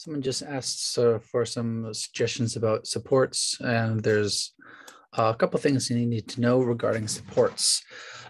Someone just asked uh, for some suggestions about supports, and there's a couple things you need to know regarding supports.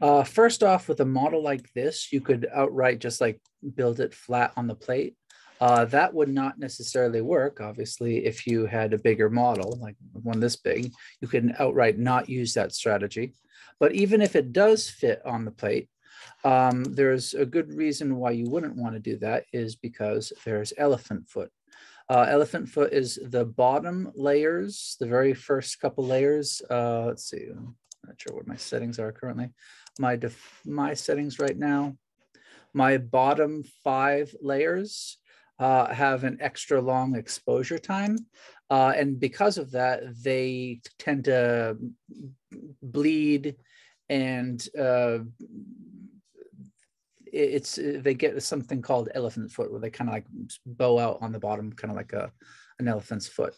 Uh, first off, with a model like this, you could outright just like build it flat on the plate. Uh, that would not necessarily work. Obviously, if you had a bigger model, like one this big, you could outright not use that strategy. But even if it does fit on the plate, um, there's a good reason why you wouldn't want to do that is because there's elephant foot. Uh, elephant foot is the bottom layers, the very first couple layers. Uh, let's see, I'm not sure what my settings are currently. My, my settings right now, my bottom five layers uh, have an extra long exposure time. Uh, and because of that, they tend to bleed and uh, it's uh, they get something called elephant foot where they kind of like bow out on the bottom kind of like a an elephant's foot.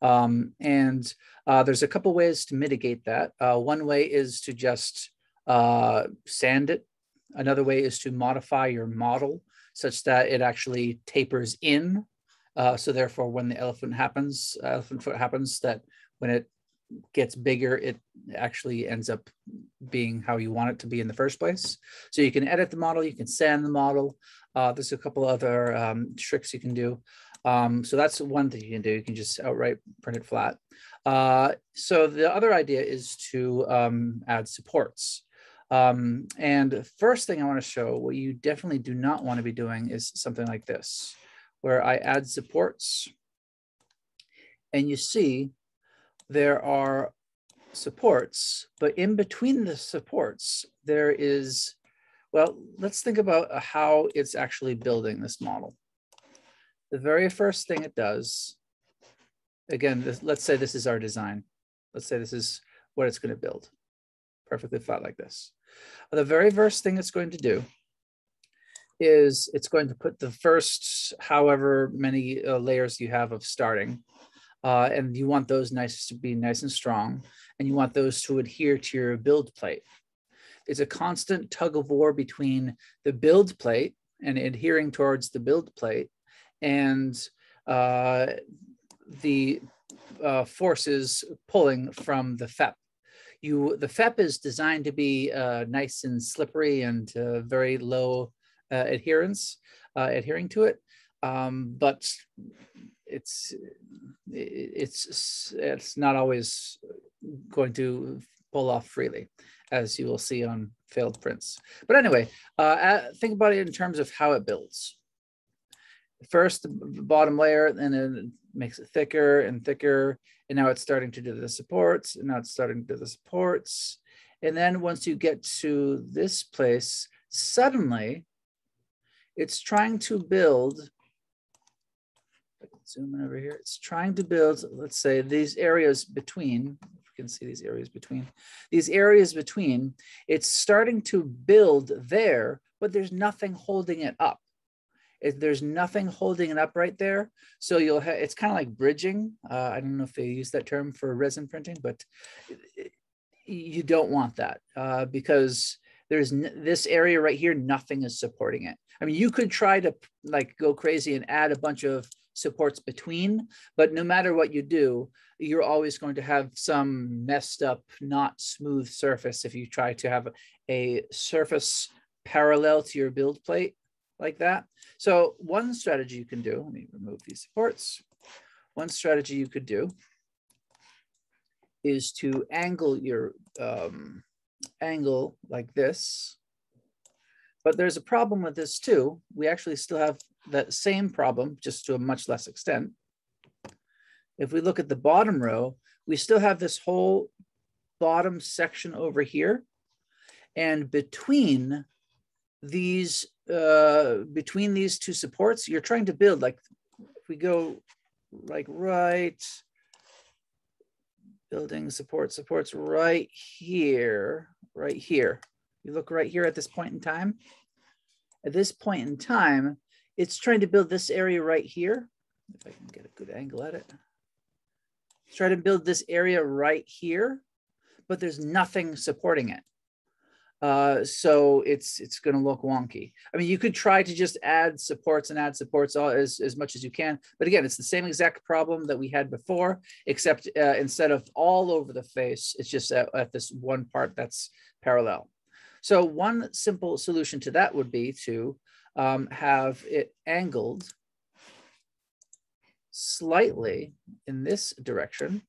Um, and uh, there's a couple ways to mitigate that. Uh, one way is to just uh, sand it. Another way is to modify your model such that it actually tapers in uh, so therefore when the elephant happens elephant foot happens that when it gets bigger, it actually ends up being how you want it to be in the first place. So you can edit the model, you can sand the model. Uh, there's a couple other um, tricks you can do. Um, so that's one thing you can do. You can just outright print it flat. Uh, so the other idea is to um, add supports. Um, and first thing I want to show, what you definitely do not want to be doing is something like this, where I add supports. And you see there are supports, but in between the supports, there is, well, let's think about how it's actually building this model. The very first thing it does, again, this, let's say this is our design. Let's say this is what it's going to build, perfectly flat like this. The very first thing it's going to do is it's going to put the first however many uh, layers you have of starting uh, and you want those nice to be nice and strong, and you want those to adhere to your build plate. It's a constant tug of war between the build plate and adhering towards the build plate and uh, the uh, forces pulling from the FEP. You, the FEP is designed to be uh, nice and slippery and uh, very low uh, adherence, adhering to it. Um, but it's it's it's not always going to pull off freely, as you will see on failed prints. But anyway, uh, think about it in terms of how it builds. First, the bottom layer, and then it makes it thicker and thicker. And now it's starting to do the supports, and now it's starting to do the supports. And then once you get to this place, suddenly it's trying to build zoom in over here. It's trying to build, let's say, these areas between, if you can see these areas between, these areas between, it's starting to build there, but there's nothing holding it up. It, there's nothing holding it up right there. So you'll have, it's kind of like bridging. Uh, I don't know if they use that term for resin printing, but you don't want that uh, because there's this area right here, nothing is supporting it. I mean, you could try to like go crazy and add a bunch of supports between, but no matter what you do, you're always going to have some messed up, not smooth surface if you try to have a surface parallel to your build plate like that. So one strategy you can do, let me remove these supports. One strategy you could do is to angle your um, angle like this. But there's a problem with this too. We actually still have that same problem, just to a much less extent. If we look at the bottom row, we still have this whole bottom section over here. And between these, uh, between these two supports, you're trying to build like, if we go like right, building support, supports right here, right here. You look right here at this point in time. At this point in time, it's trying to build this area right here. If I can get a good angle at it. It's trying to build this area right here, but there's nothing supporting it. Uh, so it's it's going to look wonky. I mean, you could try to just add supports and add supports all as, as much as you can. But again, it's the same exact problem that we had before, except uh, instead of all over the face, it's just at, at this one part that's parallel. So one simple solution to that would be to um, have it angled slightly in this direction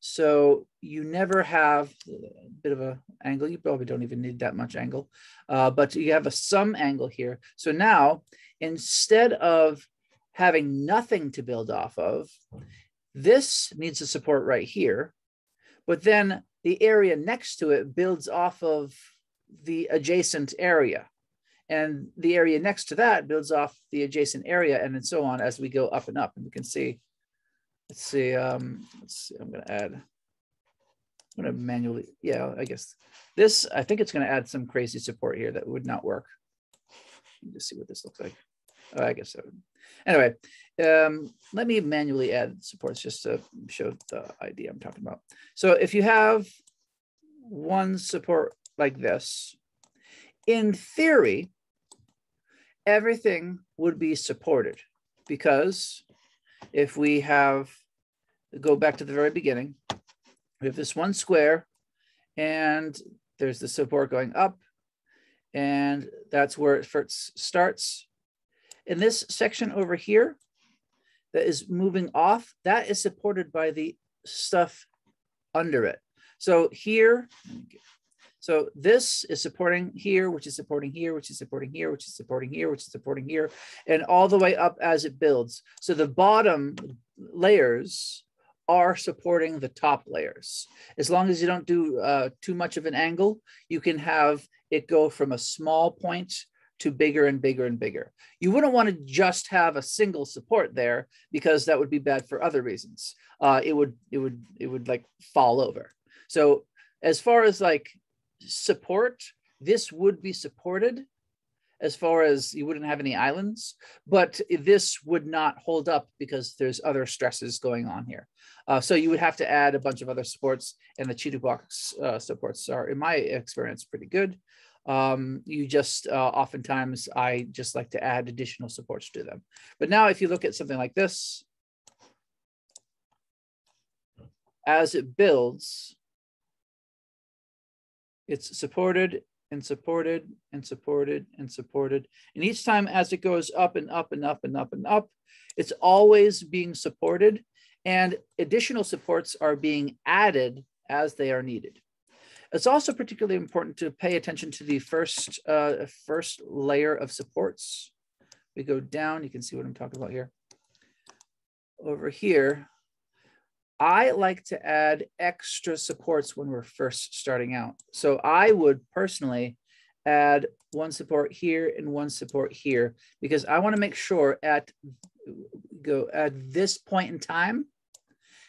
so you never have a bit of an angle. You probably don't even need that much angle, uh, but you have a some angle here. So now instead of having nothing to build off of, this needs a support right here, but then the area next to it builds off of the adjacent area. And the area next to that builds off the adjacent area and then so on as we go up and up. And we can see Let's see. Um, let's see. I'm to add. I'm to manually. Yeah, I guess this. I think it's to add some crazy support here that would not work. Let me just see what this looks like. Oh, I guess so. Anyway, um, let me manually add supports just to show the idea I'm talking about. So if you have one support like this, in theory, everything would be supported because if we have, go back to the very beginning, we have this one square and there's the support going up and that's where it first starts. In this section over here that is moving off, that is supported by the stuff under it. So here, so this is supporting here, which is supporting here, which is supporting here, which is supporting here, which is supporting here, and all the way up as it builds. So the bottom layers are supporting the top layers. As long as you don't do uh, too much of an angle, you can have it go from a small point to bigger and bigger and bigger. You wouldn't want to just have a single support there because that would be bad for other reasons. Uh, it would it would it would like fall over. So as far as like support, this would be supported as far as you wouldn't have any islands, but this would not hold up because there's other stresses going on here. Uh, so you would have to add a bunch of other supports and the Chitubox uh, supports are, in my experience, pretty good. Um, you just, uh, oftentimes I just like to add additional supports to them. But now if you look at something like this, as it builds, it's supported and supported and supported and supported. And each time as it goes up and up and up and up and up, it's always being supported and additional supports are being added as they are needed. It's also particularly important to pay attention to the first, uh, first layer of supports. We go down, you can see what I'm talking about here. Over here, I like to add extra supports when we're first starting out. So I would personally add one support here and one support here because I want to make sure at go at this point in time,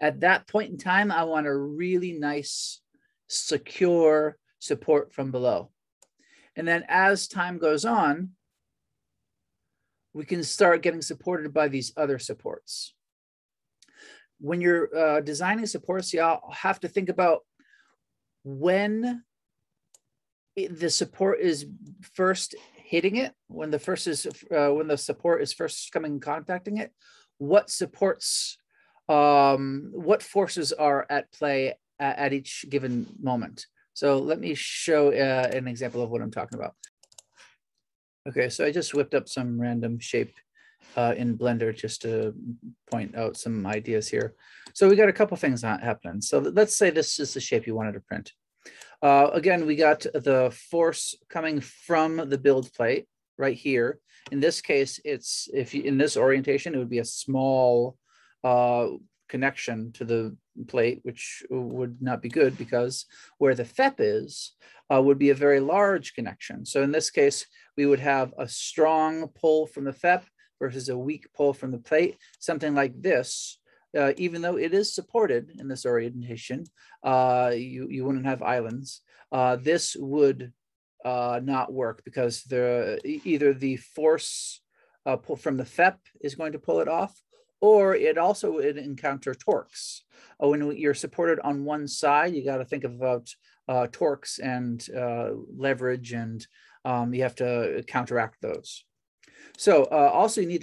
at that point in time, I want a really nice, secure support from below. And then as time goes on, we can start getting supported by these other supports when you're uh, designing supports, you have to think about when the support is first hitting it, when the first is uh, when the support is first coming contacting it, what supports, um, what forces are at play at, at each given moment. So let me show uh, an example of what I'm talking about. Okay, so I just whipped up some random shape uh, in Blender just to point out some ideas here. So we got a couple things happening. So let's say this is the shape you wanted to print. Uh, again, we got the force coming from the build plate right here. In this case, it's if you, in this orientation, it would be a small uh, connection to the plate, which would not be good because where the FEP is uh, would be a very large connection. So in this case, we would have a strong pull from the FEP versus a weak pull from the plate, something like this, uh, even though it is supported in this orientation, uh, you, you wouldn't have islands. Uh, this would uh, not work because the either the force uh, pull from the FEP is going to pull it off, or it also would encounter torques. Uh, when you're supported on one side, you got to think about torques and leverage, and um, you have to counteract those. So uh, also you need to